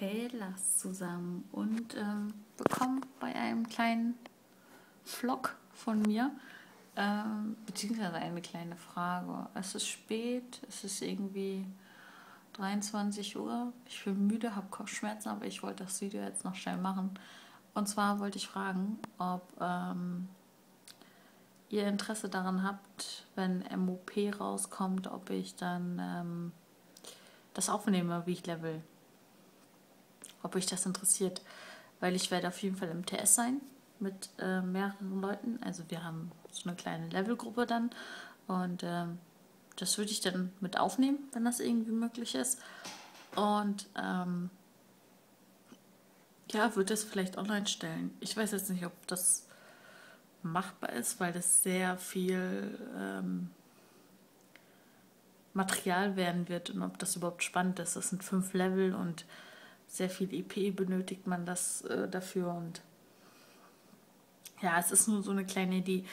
Hellas zusammen und ähm, bekommen bei einem kleinen Vlog von mir, ähm, beziehungsweise eine kleine Frage. Es ist spät, es ist irgendwie 23 Uhr. Ich bin müde, habe Kopfschmerzen, aber ich wollte das Video jetzt noch schnell machen. Und zwar wollte ich fragen, ob ähm, ihr Interesse daran habt, wenn MOP rauskommt, ob ich dann ähm, das aufnehme, wie ich level. Ob euch das interessiert. Weil ich werde auf jeden Fall im TS sein mit äh, mehreren Leuten. Also wir haben so eine kleine Levelgruppe dann. Und ähm, das würde ich dann mit aufnehmen, wenn das irgendwie möglich ist. Und ähm, ja, würde es vielleicht online stellen. Ich weiß jetzt nicht, ob das machbar ist, weil das sehr viel ähm, Material werden wird und ob das überhaupt spannend ist. Das sind fünf Level und sehr viel EP benötigt man das äh, dafür und ja, es ist nur so eine kleine Idee.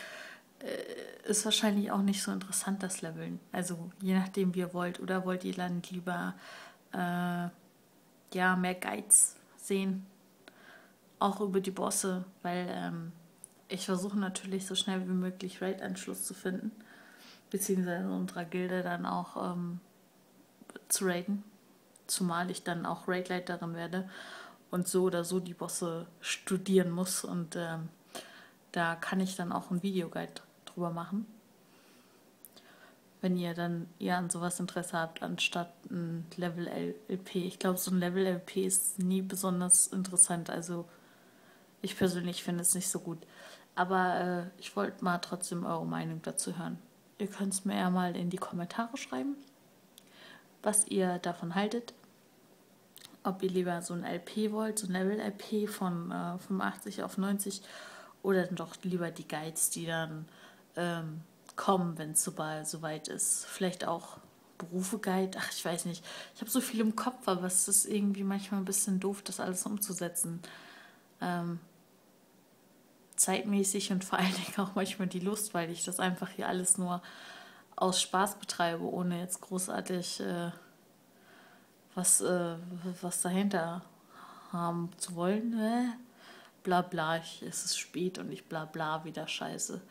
Äh, ist wahrscheinlich auch nicht so interessant, das Leveln. Also je nachdem, wie ihr wollt. Oder wollt ihr dann lieber äh, ja, mehr Guides sehen? Auch über die Bosse, weil ähm, ich versuche natürlich so schnell wie möglich Raid-Anschluss zu finden, beziehungsweise unserer Gilde dann auch ähm, zu raiden, zumal ich dann auch Raid-Leiterin werde und so oder so die Bosse studieren muss und ähm, da kann ich dann auch einen Videoguide drüber machen. Wenn ihr dann eher an sowas Interesse habt, anstatt ein Level-LP. Ich glaube, so ein Level-LP ist nie besonders interessant. Also ich persönlich finde es nicht so gut. Aber äh, ich wollte mal trotzdem eure Meinung dazu hören. Ihr könnt es mir ja mal in die Kommentare schreiben, was ihr davon haltet. Ob ihr lieber so ein LP wollt, so ein Level-LP von äh, 85 auf 90 oder doch lieber die Guides, die dann ähm, kommen, wenn es so, so weit ist. Vielleicht auch Berufe-Guide. Ach, ich weiß nicht. Ich habe so viel im Kopf, aber es ist irgendwie manchmal ein bisschen doof, das alles umzusetzen. Ähm, zeitmäßig und vor allen Dingen auch manchmal die Lust, weil ich das einfach hier alles nur aus Spaß betreibe, ohne jetzt großartig äh, was, äh, was dahinter haben zu wollen. Äh, bla bla, ich, es ist spät und ich bla bla wieder scheiße.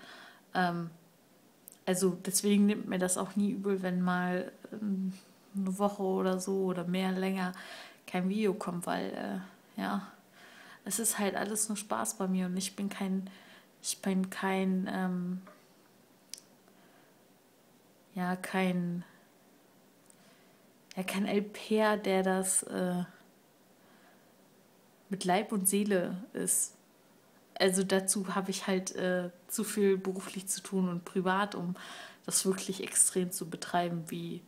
Ähm, also deswegen nimmt mir das auch nie übel, wenn mal ähm, eine Woche oder so oder mehr länger kein Video kommt, weil äh, ja es ist halt alles nur Spaß bei mir und ich bin kein, ich bin kein, ähm, ja, kein, ja, kein LPR, der das äh, mit Leib und Seele ist. Also dazu habe ich halt äh, zu viel beruflich zu tun und privat, um das wirklich extrem zu betreiben, wie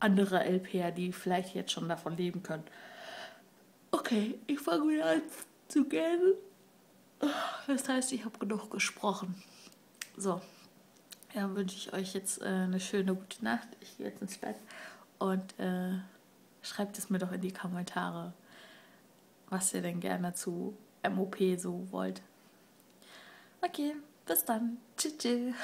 andere LPR, die vielleicht jetzt schon davon leben können. Okay, ich fange wieder an zu gähnen. Das heißt, ich habe genug gesprochen. So, dann wünsche ich euch jetzt äh, eine schöne gute Nacht. Ich gehe jetzt ins Bett und äh, schreibt es mir doch in die Kommentare, was ihr denn gerne zu MOP so wollt. Okay, bis dann. Tschüss. tschüss.